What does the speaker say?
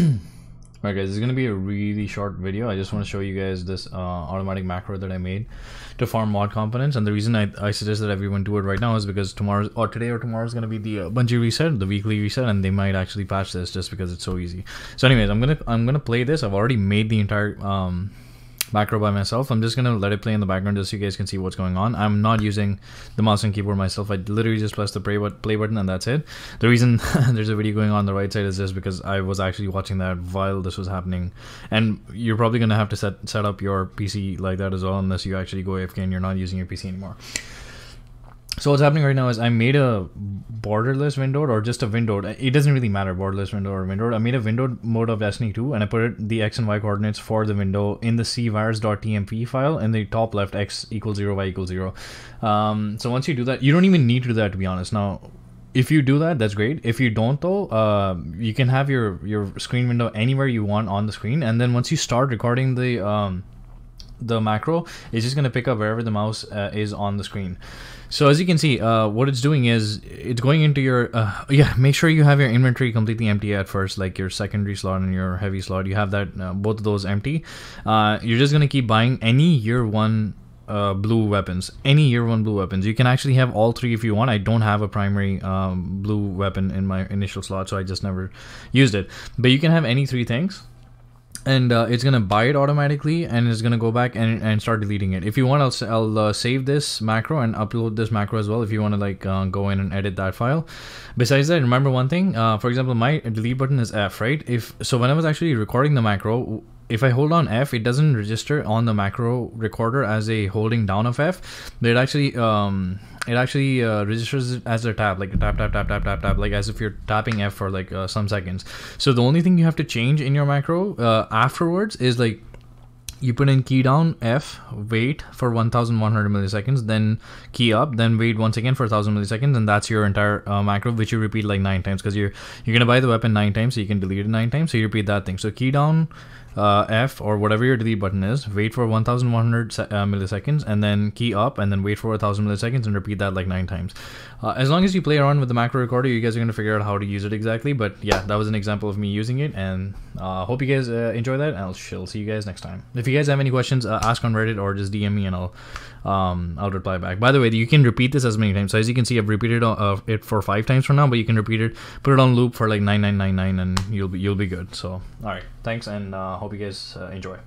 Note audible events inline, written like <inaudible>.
Alright guys, this is going to be a really short video. I just want to show you guys this uh, automatic macro that I made to farm mod components. And the reason I, I suggest that everyone do it right now is because tomorrow or today or tomorrow is going to be the uh, Bungie reset, the weekly reset, and they might actually patch this just because it's so easy. So anyways, I'm going to I'm to play this. I've already made the entire um, macro by myself. I'm just gonna let it play in the background just so you guys can see what's going on. I'm not using the mouse and keyboard myself. I literally just press the play, button and that's it. The reason <laughs> there's a video going on the right side is just because I was actually watching that while this was happening. And you're probably gonna have to set set up your PC like that as well unless you actually go AFK and you're not using your PC anymore. So what's happening right now is I made a borderless window or just a window. It doesn't really matter borderless window or window. I made a window mode of Destiny 2 and I put the x and y coordinates for the window in the cvars.tmp file in the top left x equals 0 y equals 0. Um, so once you do that, you don't even need to do that to be honest. Now if you do that that's great if you don't though uh, you can have your your screen window anywhere you want on the screen and then once you start recording the um, the macro is just going to pick up wherever the mouse uh, is on the screen. So as you can see, uh, what it's doing is it's going into your, uh, yeah, make sure you have your inventory completely empty at first, like your secondary slot and your heavy slot. You have that, uh, both of those empty. Uh, you're just going to keep buying any year one uh, blue weapons, any year one blue weapons. You can actually have all three if you want. I don't have a primary um, blue weapon in my initial slot, so I just never used it. But you can have any three things and uh, it's gonna buy it automatically and it's gonna go back and, and start deleting it. If you want i'll, I'll uh, save this macro and upload this macro as well if you want to like uh, go in and edit that file. Besides that remember one thing uh, for example my delete button is f right? If so when i was actually recording the macro if I hold on F, it doesn't register on the macro recorder as a holding down of F. But it actually um, it actually uh, registers as a tap, like a tap, tap, tap, tap, tap, tap, like as if you're tapping F for like uh, some seconds. So the only thing you have to change in your macro uh, afterwards is like you put in key down F, wait for 1100 milliseconds, then key up, then wait once again for 1000 milliseconds, and that's your entire uh, macro, which you repeat like nine times because you're you're gonna buy the weapon nine times, so you can delete it nine times. So you repeat that thing. So key down uh, F or whatever your delete button is, wait for 1100 uh, milliseconds, and then key up, and then wait for 1000 milliseconds, and repeat that like nine times. Uh, as long as you play around with the macro recorder, you guys are gonna figure out how to use it exactly. But yeah, that was an example of me using it, and uh, hope you guys uh, enjoy that. And I'll, I'll see you guys next time. If you guys have any questions, uh, ask on Reddit or just DM me, and I'll um, I'll reply back. By the way, you can repeat this as many times. So as you can see, I've repeated it for five times for now, but you can repeat it, put it on loop for like 9999 and you'll be, you'll be good. So, all right. Thanks. And uh, hope you guys uh, enjoy.